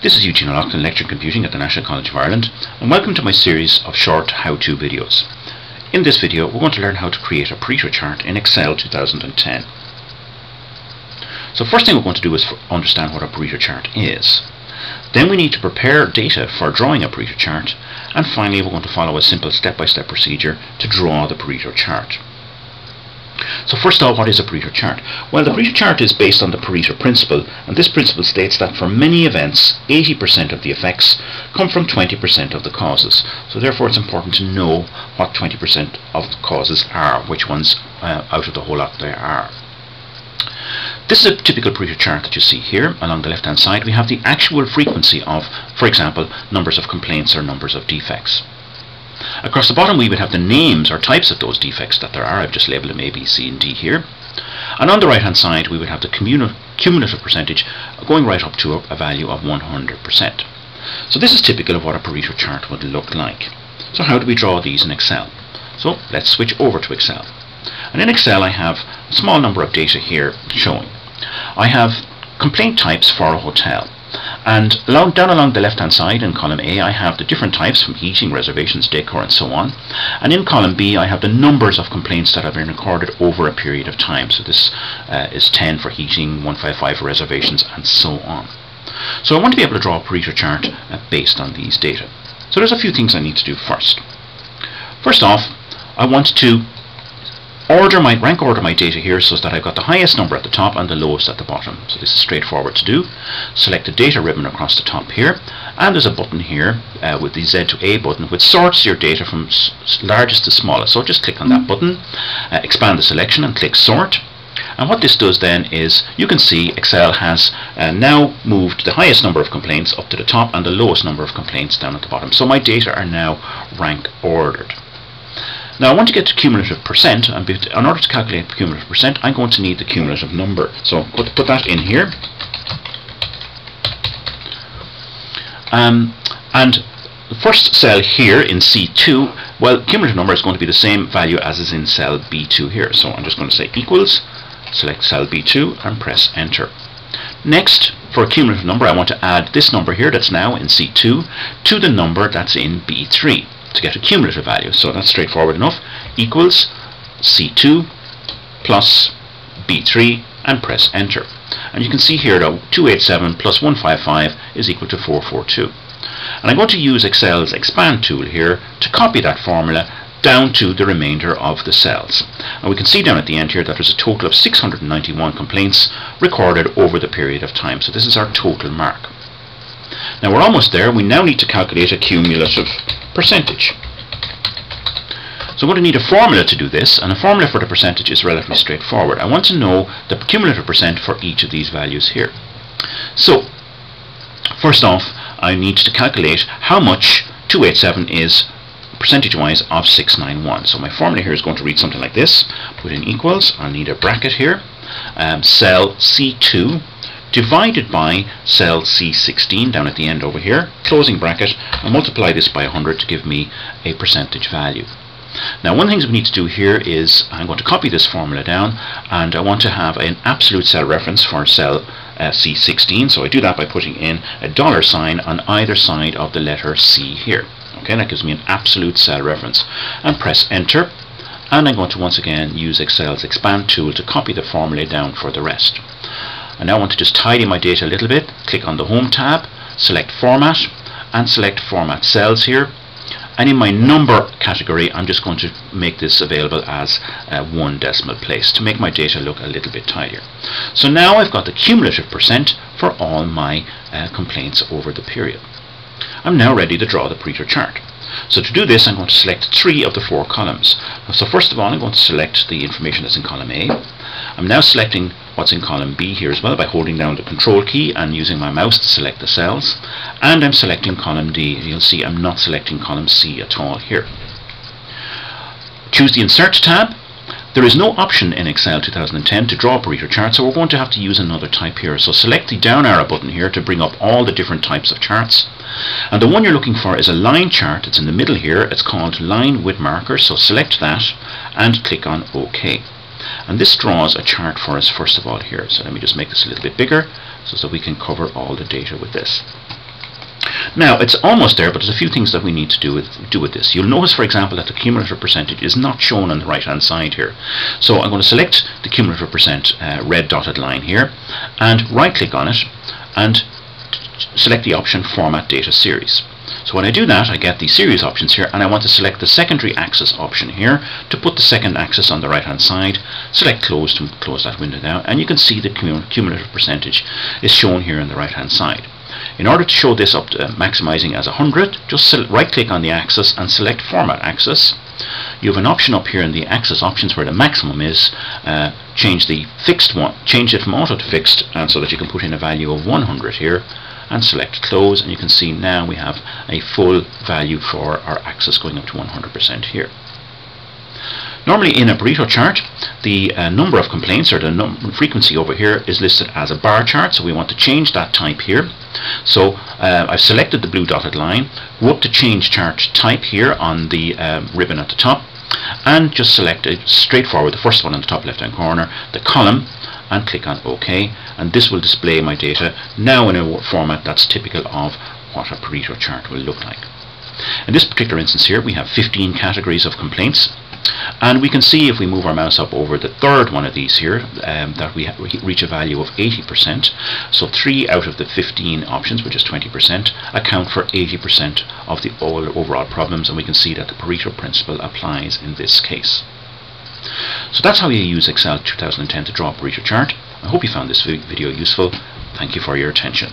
This is Eugene O'Loughlin, Lecture Computing at the National College of Ireland, and welcome to my series of short how-to videos. In this video, we're going to learn how to create a Pareto chart in Excel 2010. So first thing we're going to do is understand what a Pareto chart is. Then we need to prepare data for drawing a Pareto chart, and finally we're going to follow a simple step-by-step -step procedure to draw the Pareto chart. So first of all, what is a Pareto chart? Well, the Pareto chart is based on the Pareto principle, and this principle states that for many events, 80% of the effects come from 20% of the causes. So therefore, it's important to know what 20% of the causes are, which ones uh, out of the whole lot there are. This is a typical Pareto chart that you see here. Along the left-hand side, we have the actual frequency of, for example, numbers of complaints or numbers of defects. Across the bottom we would have the names or types of those defects that there are. I've just labelled them A, B, C and D here. And on the right hand side we would have the cumulative percentage going right up to a value of 100%. So this is typical of what a Pareto chart would look like. So how do we draw these in Excel? So let's switch over to Excel. And in Excel I have a small number of data here showing. I have complaint types for a hotel. And along, down along the left hand side in column A I have the different types from heating, reservations, decor and so on. And in column B I have the numbers of complaints that have been recorded over a period of time. So this uh, is 10 for heating, 155 for reservations and so on. So I want to be able to draw a Pareto chart uh, based on these data. So there's a few things I need to do first. First off, I want to order my rank order my data here so that I've got the highest number at the top and the lowest at the bottom. So this is straightforward to do. Select the data ribbon across the top here and there's a button here uh, with the Z to A button which sorts your data from largest to smallest. So just click on that button, uh, expand the selection and click sort. And what this does then is you can see Excel has uh, now moved the highest number of complaints up to the top and the lowest number of complaints down at the bottom. So my data are now rank ordered. Now I want to get to cumulative percent, and in order to calculate cumulative percent, I'm going to need the cumulative number. So put, put that in here. Um, and the first cell here in C2, well, cumulative number is going to be the same value as is in cell B2 here. So I'm just going to say equals, select cell B2 and press enter. Next, for a cumulative number, I want to add this number here that's now in C2 to the number that's in B3 to get a cumulative value. So that's straightforward enough. Equals C2 plus B3 and press enter. And you can see here that 287 plus 155 is equal to 442. And I'm going to use Excel's expand tool here to copy that formula down to the remainder of the cells. And we can see down at the end here that there's a total of 691 complaints recorded over the period of time. So this is our total mark. Now we're almost there. We now need to calculate a cumulative percentage. So I'm going to need a formula to do this, and a formula for the percentage is relatively straightforward. I want to know the cumulative percent for each of these values here. So, first off, I need to calculate how much 287 is percentage-wise of 691. So my formula here is going to read something like this. Put in equals, I'll need a bracket here. Um, cell C2 divided by cell C16 down at the end over here, closing bracket, and multiply this by 100 to give me a percentage value. Now one of the things we need to do here is I'm going to copy this formula down and I want to have an absolute cell reference for cell uh, C16 so I do that by putting in a dollar sign on either side of the letter C here. Okay, that gives me an absolute cell reference and press enter and I'm going to once again use Excel's expand tool to copy the formula down for the rest. I now want to just tidy my data a little bit. Click on the Home tab, select Format, and select Format Cells here. And in my number category, I'm just going to make this available as uh, one decimal place to make my data look a little bit tidier. So now I've got the cumulative percent for all my uh, complaints over the period. I'm now ready to draw the Pareto chart. So to do this I'm going to select three of the four columns. So first of all I'm going to select the information that's in column A. I'm now selecting what's in column B here as well by holding down the control key and using my mouse to select the cells. And I'm selecting column D. You'll see I'm not selecting column C at all here. Choose the insert tab. There is no option in Excel 2010 to draw a Pareto chart so we're going to have to use another type here. So select the down arrow button here to bring up all the different types of charts. And the one you're looking for is a line chart. It's in the middle here. It's called line with marker so select that and click on OK and this draws a chart for us first of all here. So let me just make this a little bit bigger so that we can cover all the data with this. Now, it's almost there, but there's a few things that we need to do with, do with this. You'll notice, for example, that the cumulative percentage is not shown on the right-hand side here. So I'm going to select the cumulative percent uh, red dotted line here, and right-click on it, and select the option Format Data Series. So when I do that, I get the series options here, and I want to select the secondary axis option here to put the second axis on the right hand side. Select Close to close that window now, and you can see the cumulative percentage is shown here on the right hand side. In order to show this up to uh, maximizing as 100, just right click on the axis and select Format Axis. You have an option up here in the axis options where the maximum is. Uh, change the fixed one, change it from auto to fixed, and so that you can put in a value of 100 here and select close and you can see now we have a full value for our axis going up to 100% here. Normally in a Pareto chart, the uh, number of complaints or the frequency over here is listed as a bar chart, so we want to change that type here. So uh, I've selected the blue dotted line, go up to change chart type here on the um, ribbon at the top, and just select it straightforward, the first one in the top left hand corner, the column, and click on OK and this will display my data now in a format that's typical of what a Pareto chart will look like. In this particular instance here we have 15 categories of complaints and we can see if we move our mouse up over the third one of these here um, that we reach a value of 80% so 3 out of the 15 options which is 20% account for 80% of the overall problems and we can see that the Pareto principle applies in this case. So that's how you use Excel 2010 to draw a Pareto chart. I hope you found this video useful. Thank you for your attention.